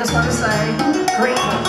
just want to say, grateful.